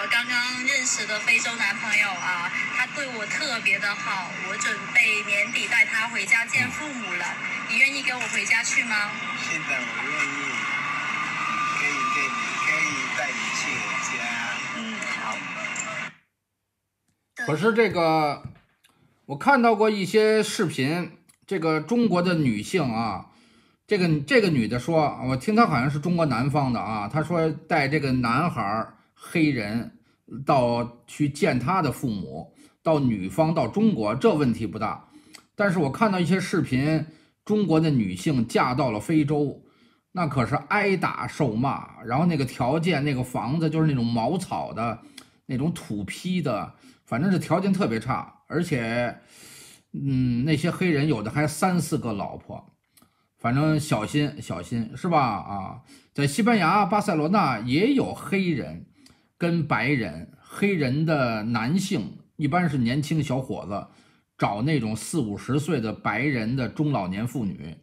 我刚刚认识的非洲男朋友啊，他对我特别的好，我准备年底带他回家见父母了。你愿意跟我回家去吗？现在我愿意，可以可以可以带你去我家。嗯，好。可是这个，我看到过一些视频，这个中国的女性啊，这个这个女的说，我听她好像是中国南方的啊，她说带这个男孩儿黑人到去见他的父母，到女方到中国，这问题不大。但是我看到一些视频，中国的女性嫁到了非洲，那可是挨打受骂，然后那个条件，那个房子就是那种茅草的，那种土坯的。反正是条件特别差，而且，嗯，那些黑人有的还三四个老婆，反正小心小心，是吧？啊，在西班牙巴塞罗那也有黑人跟白人，黑人的男性一般是年轻小伙子，找那种四五十岁的白人的中老年妇女，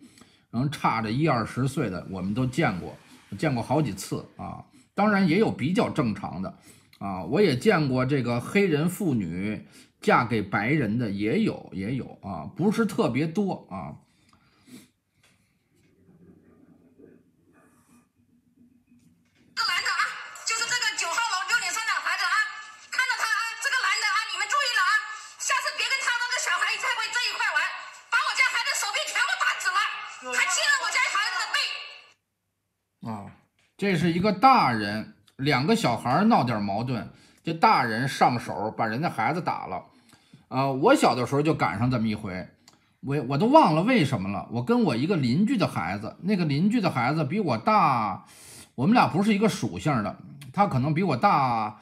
然后差着一二十岁的，我们都见过，见过好几次啊。当然也有比较正常的。啊，我也见过这个黑人妇女嫁给白人的，也有也有啊，不是特别多啊。还亲了我家孩子的背。啊，这是一个大人，两个小孩闹点矛盾，这大人上手把人家孩子打了。啊，我小的时候就赶上这么一回，我我都忘了为什么了。我跟我一个邻居的孩子，那个邻居的孩子比我大，我们俩不是一个属性的，他可能比我大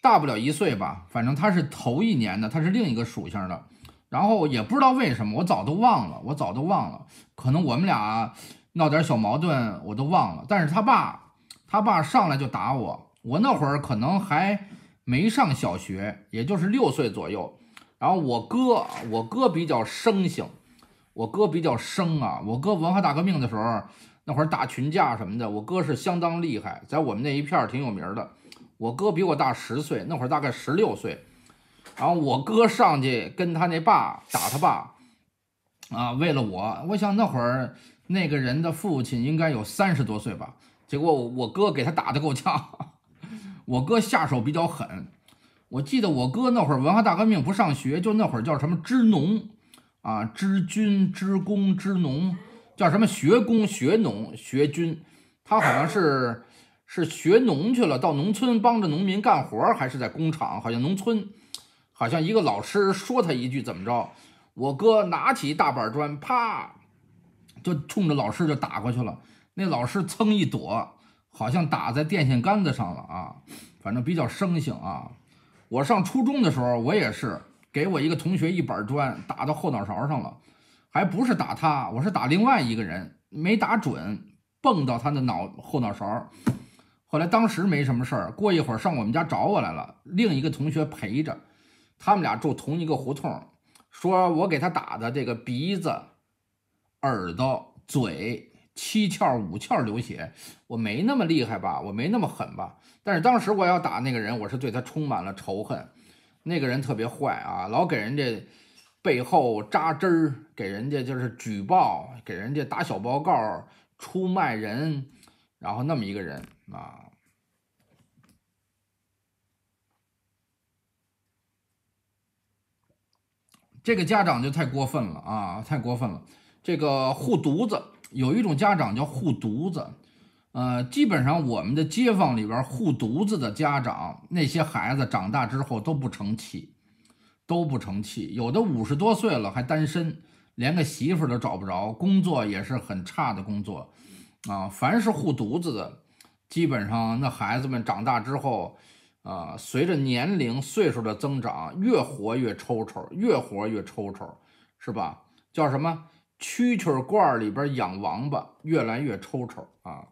大不了一岁吧，反正他是头一年的，他是另一个属性的。然后也不知道为什么，我早都忘了，我早都忘了，可能我们俩闹点小矛盾，我都忘了。但是他爸，他爸上来就打我，我那会儿可能还没上小学，也就是六岁左右。然后我哥，我哥比较生性，我哥比较生啊。我哥文化大革命的时候，那会儿打群架什么的，我哥是相当厉害，在我们那一片儿挺有名的。我哥比我大十岁，那会儿大概十六岁。然后我哥上去跟他那爸打他爸，啊，为了我，我想那会儿那个人的父亲应该有三十多岁吧。结果我我哥给他打得够呛，我哥下手比较狠。我记得我哥那会儿文化大革命不上学，就那会儿叫什么支农啊，支军、支工、支农，叫什么学工、学农、学军。他好像是是学农去了，到农村帮着农民干活，还是在工厂？好像农村，好像一个老师说他一句怎么着，我哥拿起一大板砖，啪，就冲着老师就打过去了。那老师噌一躲，好像打在电线杆子上了啊，反正比较生性啊。我上初中的时候，我也是给我一个同学一板砖打到后脑勺上了，还不是打他，我是打另外一个人，没打准，蹦到他的脑后脑勺。后来当时没什么事儿，过一会儿上我们家找我来了，另一个同学陪着，他们俩住同一个胡同，说我给他打的这个鼻子、耳朵、嘴七窍五窍流血，我没那么厉害吧，我没那么狠吧。但是当时我要打那个人，我是对他充满了仇恨。那个人特别坏啊，老给人家背后扎针儿，给人家就是举报，给人家打小报告，出卖人，然后那么一个人啊。这个家长就太过分了啊，太过分了。这个护犊子，有一种家长叫护犊子。呃，基本上我们的街坊里边护犊子的家长，那些孩子长大之后都不成器，都不成器。有的五十多岁了还单身，连个媳妇都找不着，工作也是很差的工作。啊，凡是护犊子的，基本上那孩子们长大之后，啊，随着年龄岁数的增长，越活越抽抽，越活越抽抽，是吧？叫什么？蛐蛐罐里边养王八，越来越抽抽啊。